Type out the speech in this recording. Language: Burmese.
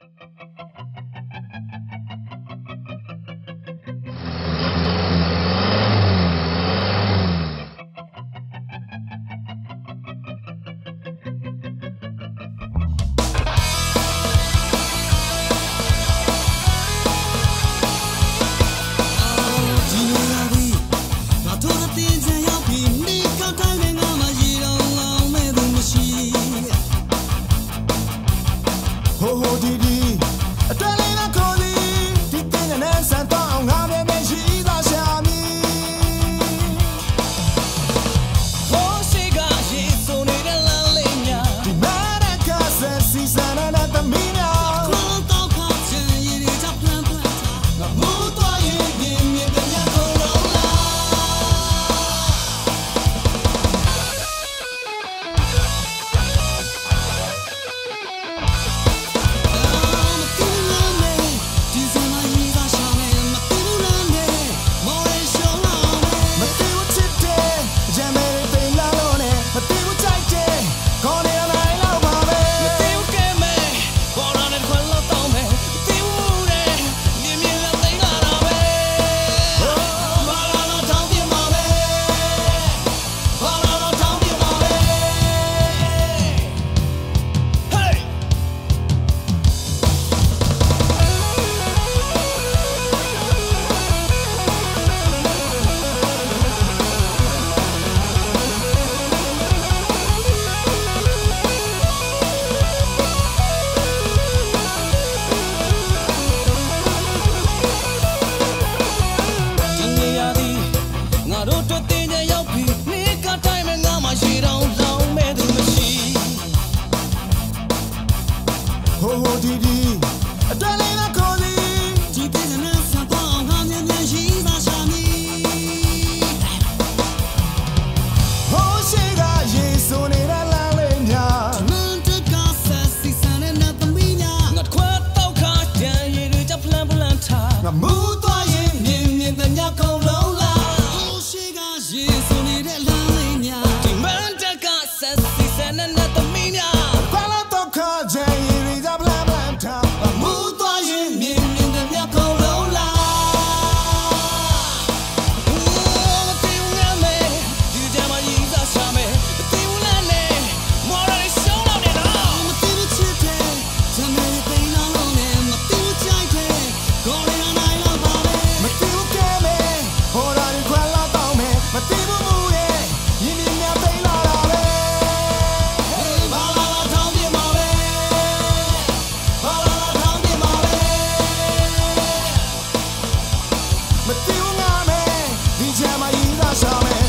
Thank you. ဒီဒီအတလေးကခေါ်နေ တို့တွေ့တဲ့ညရောက်ပြီနေကတိုင်းမငါမှရှိတော့လောင်းမဲ့သူမရှိဟိုဟိုဒီဒီအတော် vida